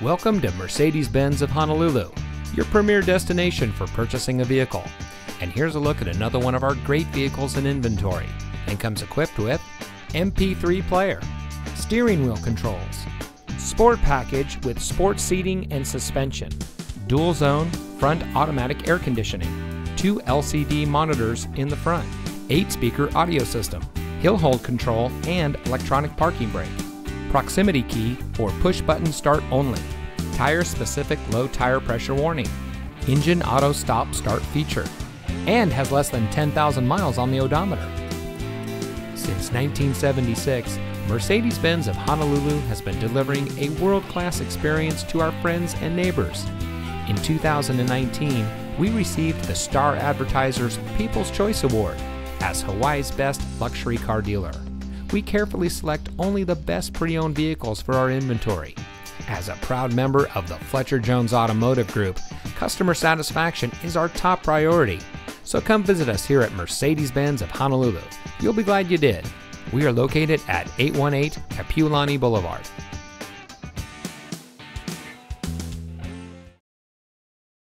Welcome to Mercedes Benz of Honolulu, your premier destination for purchasing a vehicle. And here's a look at another one of our great vehicles in inventory and comes equipped with MP3 player, steering wheel controls, sport package with sport seating and suspension, dual zone front automatic air conditioning, two LCD monitors in the front, 8 speaker audio system, hill hold control and electronic parking brake, proximity key for push button start only, tire specific low tire pressure warning, engine auto stop start feature, and has less than 10,000 miles on the odometer. Since 1976, Mercedes Benz of Honolulu has been delivering a world class experience to our friends and neighbors. In 2019, we received the Star Advertiser's People's Choice Award as Hawaii's best luxury car dealer. We carefully select only the best pre owned vehicles for our inventory. As a proud member of the Fletcher Jones Automotive Group, customer satisfaction is our top priority. So come visit us here at Mercedes Benz of Honolulu. You'll be glad you did. We are located at 818 Kapiolani Boulevard.